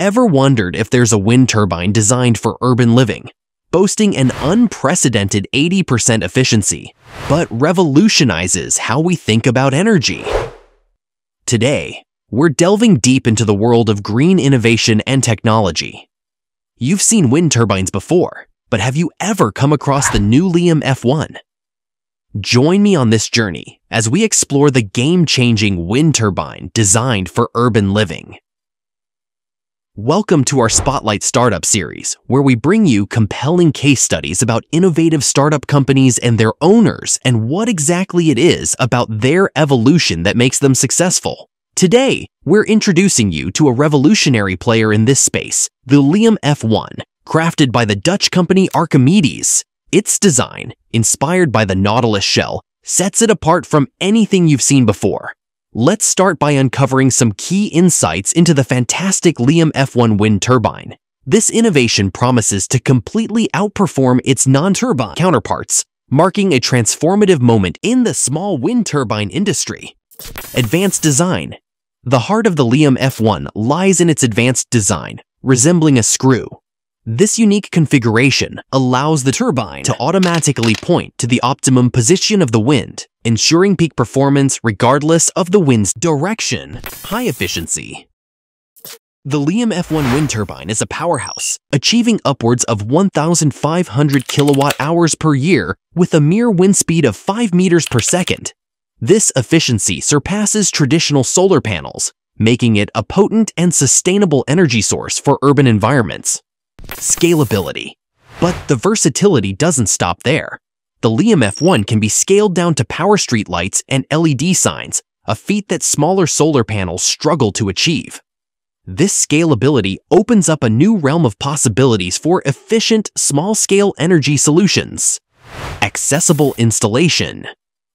Ever wondered if there's a wind turbine designed for urban living, boasting an unprecedented 80% efficiency, but revolutionizes how we think about energy? Today, we're delving deep into the world of green innovation and technology. You've seen wind turbines before, but have you ever come across the new Liam F1? Join me on this journey as we explore the game-changing wind turbine designed for urban living. Welcome to our Spotlight Startup series, where we bring you compelling case studies about innovative startup companies and their owners and what exactly it is about their evolution that makes them successful. Today, we're introducing you to a revolutionary player in this space, the Liam F1, crafted by the Dutch company Archimedes. Its design, inspired by the Nautilus shell, sets it apart from anything you've seen before. Let's start by uncovering some key insights into the fantastic Liam F1 wind turbine. This innovation promises to completely outperform its non-turbine counterparts, marking a transformative moment in the small wind turbine industry. Advanced design. The heart of the Liam F1 lies in its advanced design, resembling a screw. This unique configuration allows the turbine to automatically point to the optimum position of the wind, ensuring peak performance regardless of the wind's direction. High efficiency. The Liam F1 wind turbine is a powerhouse, achieving upwards of 1,500 kilowatt hours per year with a mere wind speed of 5 meters per second. This efficiency surpasses traditional solar panels, making it a potent and sustainable energy source for urban environments scalability. But the versatility doesn't stop there. The Liam F1 can be scaled down to power street lights and LED signs, a feat that smaller solar panels struggle to achieve. This scalability opens up a new realm of possibilities for efficient, small-scale energy solutions. Accessible installation.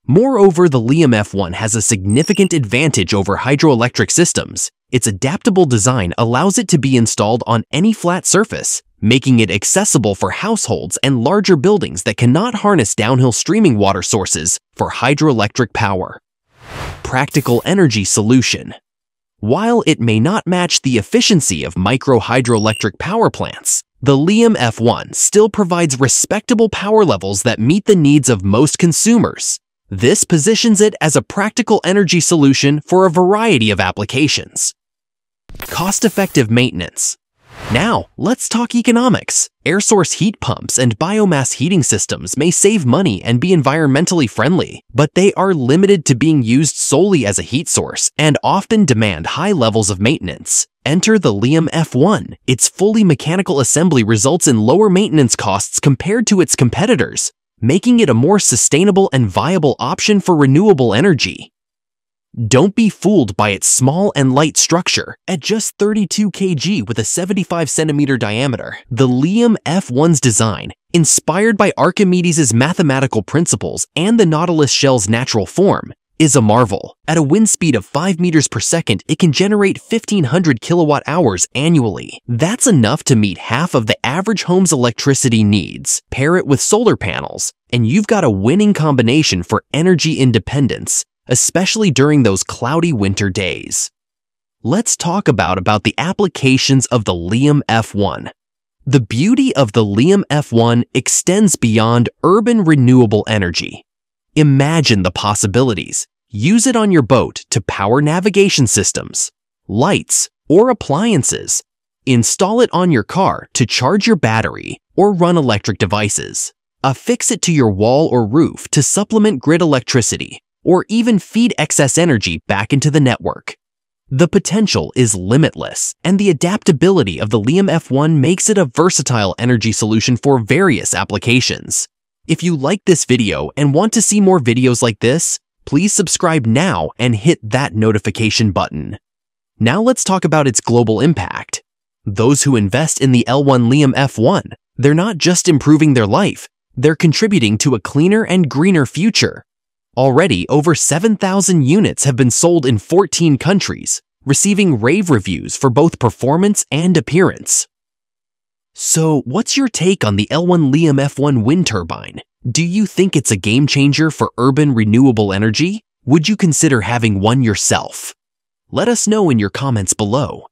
Moreover, the Liam F1 has a significant advantage over hydroelectric systems. Its adaptable design allows it to be installed on any flat surface, making it accessible for households and larger buildings that cannot harness downhill streaming water sources for hydroelectric power. Practical energy solution. While it may not match the efficiency of micro hydroelectric power plants, the Liam F1 still provides respectable power levels that meet the needs of most consumers. This positions it as a practical energy solution for a variety of applications. Cost-effective maintenance. Now, let's talk economics. Air source heat pumps and biomass heating systems may save money and be environmentally friendly, but they are limited to being used solely as a heat source and often demand high levels of maintenance. Enter the Liam F1. Its fully mechanical assembly results in lower maintenance costs compared to its competitors, making it a more sustainable and viable option for renewable energy. Don't be fooled by its small and light structure. At just 32 kg with a 75 centimeter diameter, the Liam F1's design, inspired by Archimedes' mathematical principles and the Nautilus shell's natural form, is a marvel. At a wind speed of 5 meters per second, it can generate 1500 kilowatt hours annually. That's enough to meet half of the average home's electricity needs. Pair it with solar panels, and you've got a winning combination for energy independence especially during those cloudy winter days. Let's talk about, about the applications of the Liam F1. The beauty of the Liam F1 extends beyond urban renewable energy. Imagine the possibilities. Use it on your boat to power navigation systems, lights, or appliances. Install it on your car to charge your battery or run electric devices. Affix it to your wall or roof to supplement grid electricity or even feed excess energy back into the network. The potential is limitless, and the adaptability of the Liam F1 makes it a versatile energy solution for various applications. If you like this video and want to see more videos like this, please subscribe now and hit that notification button. Now let's talk about its global impact. Those who invest in the L1 Liam F1, they're not just improving their life, they're contributing to a cleaner and greener future. Already, over 7,000 units have been sold in 14 countries, receiving rave reviews for both performance and appearance. So, what's your take on the L1 Liam F1 wind turbine? Do you think it's a game changer for urban renewable energy? Would you consider having one yourself? Let us know in your comments below.